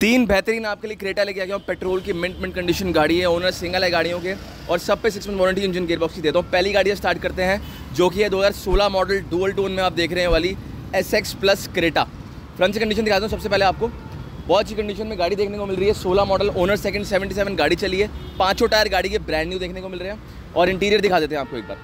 तीन बेहतरीन आपके लिए क्रेटा लेके आ गया हूँ। पेट्रोल की मिंट मिंट कंडीशन गाड़ी है ओनर सिंगल है गाड़ियों के, और सब पे six month warranty engine gear box की देता हूँ। पहली गाड़ी स्टार्ट करते हैं, जो कि है 2016 मॉडल डुअल टोन में आप देख रहे हैं वाली S X plus Creta front से कंडीशन दिखाता हूँ सबसे पहले आपको। बहुत अच्छी कंडीशन में गाड़ी देखने को मिल रही है। सोलह model owner second seventy seven गाड़ी चली है। पाँचों टायर गाड़ी के ब्रांड न्यू देखने को मिल रहे हैं। और इंटीरियर दिखा देते हैं आपको एक बार।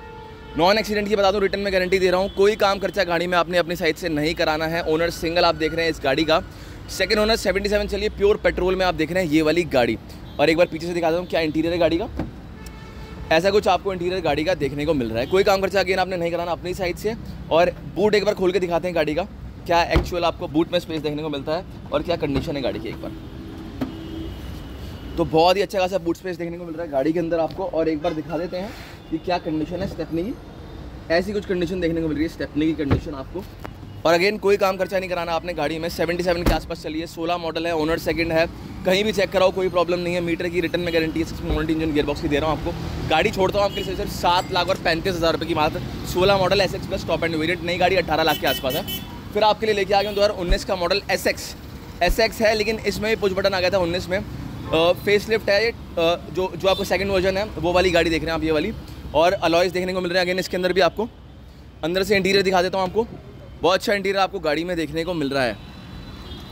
नॉन एक्सीडेंट की बता दूँ रिटर्न में गारंटी दे रहा हूँ। कोई काम खर्चा गाड़ी में आपने अपनी साइड से नहीं कराना है। ओनर सिंगल आप देख रहे हैं इस गाड़ी का। सेकंड ओनर 77 चलिए प्योर पेट्रोल में आप देख रहे हैं ये वाली गाड़ी। और एक बार पीछे से दिखा देता हूँ, क्या इंटीरियर है गाड़ी का। ऐसा कुछ आपको इंटीरियर गाड़ी का देखने को मिल रहा है। कोई काम खर्चा अगेन आपने नहीं कराना, अपनी साइड से। और बूट एक बार खोल के दिखाते हैं गाड़ी का, क्या एक्चुअल आपको बूट में स्पेस देखने को मिलता है और क्या कंडीशन है गाड़ी की एक बार। तो बहुत ही अच्छा खासा बूट स्पेस देखने को मिल रहा है गाड़ी के अंदर आपको। और एक बार दिखा देते हैं कि क्या कंडीशन है स्टेपनी की। ऐसी कुछ कंडीशन देखने को मिल रही है स्टेपनी की कंडीशन आपको। और अगेन कोई काम खर्चा नहीं कराना आपने गाड़ी में। 77 के आसपास चलिए। 16 मॉडल है ओनर सेकंड है। कहीं भी चेक कराओ, कोई प्रॉब्लम नहीं है। मीटर की रिटर्न में गारंटी है। सिक्स इंजन गियर बॉक्स की दे रहा हूँ आपको। गाड़ी छोड़ता हूँ आपके लिए, सिर्फ़ सात लाख और पैंतीस हज़ार रुपये की बात सोलह model S X plus top end variant नई गाड़ी अट्ठारह लाख के आसपास है। फिर आपके लिए लेके आ गया दो हज़ार उन्नीस का model S X S X है, लेकिन इसमें भी पुश बटन आ गया था उन्नीस में। फेस लिफ्ट है जो जो आपको सेकंड वर्जन है, वो वाली गाड़ी देख रहे हैं आप, ये वाली। और अलॉयस देखने को मिल रहे हैं। अगेन इसके अंदर भी आपको, अंदर से इंटीरियर दिखा देता हूँ आपको। बहुत अच्छा इंटीरियर आपको गाड़ी में देखने को मिल रहा है।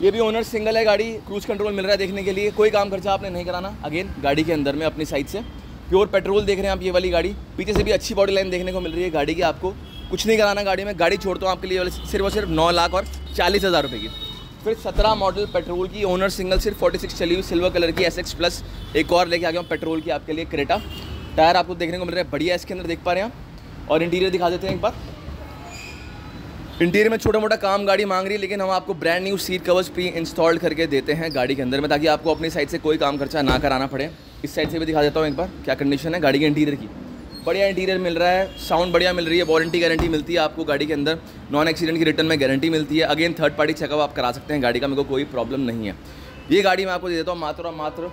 ये भी ओनर सिंगल है गाड़ी क्रूज कंट्रोल मिल रहा है देखने के लिए। कोई काम खर्चा आपने नहीं कराना। अगेन गाड़ी के अंदर में, अपनी साइड से। प्योर पेट्रोल देख रहे हैं आप ये वाली गाड़ी। पीछे से भी अच्छी बॉडी लाइन देखने को मिल रही है गाड़ी की आपको। कुछ नहीं कराना गाड़ी में। गाड़ी छोड़ता हूँ आपके लिए सिर्फ़ और सिर्फ़ नौ लाख और चालीस हज़ार रुपये की। फिर सत्रह मॉडल पेट्रोल की ओनर सिंगल सिर्फ़ फोर्टी सिक्स चली हुई सिल्वर कलर की एस एक्स प्लस एक और लेके आ गया हूँ पेट्रोल की आपके लिए क्रेटा टायर आपको देखने को मिल रहा है। बढ़िया इसके अंदर देख पा रहे हैं और इंटीरियर दिखा देते हैं एक बार। इंटीरियर में छोटा मोटा काम गाड़ी मांग रही है, लेकिन हम आपको brand new seat covers pre installed करके देते हैं गाड़ी के अंदर में, ताकि आपको अपनी साइड से कोई काम खर्चा ना कराना पड़े। इस साइड से भी दिखा देता हूँ एक बार, क्या कंडीशन है गाड़ी के इंटीरियर की। बढ़िया इंटीरियर मिल रहा है साउंड बढ़िया मिल रही है वारंटी गारंटी मिलती है आपको गाड़ी के अंदर। नॉन एक्सीडेंट की रिटर्न में गारंटी मिलती है। अगेन थर्ड पार्टी चेकअप आप करा सकते हैं, गाड़ी का मेरे को कोई प्रॉब्लम नहीं है। ये गाड़ी मैं आपको दे देता हूँ, मात्र और मात्र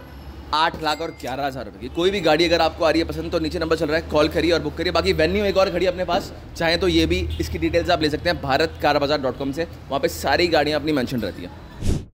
आठ लाख और ग्यारह हज़ार रुपये की। कोई भी गाड़ी अगर आपको आ रही है पसंद तो नीचे नंबर चल रहा है कॉल करिए और बुक करिए। बाकी वेन्यू एक और घड़ी अपने पास। चाहे तो ये भी इसकी डिटेल्स आप ले सकते हैं, Bharat car Bazaar dot com से। वहाँ पर सारी गाड़ियाँ अपनी मैंशन रहती हैं।